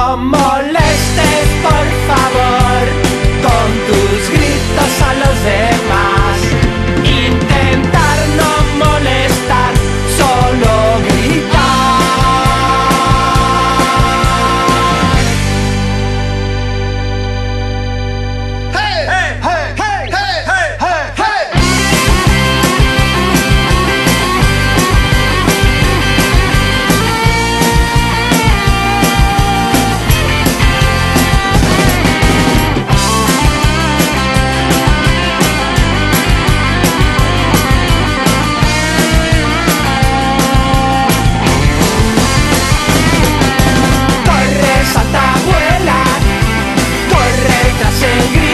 no molestes. mientras el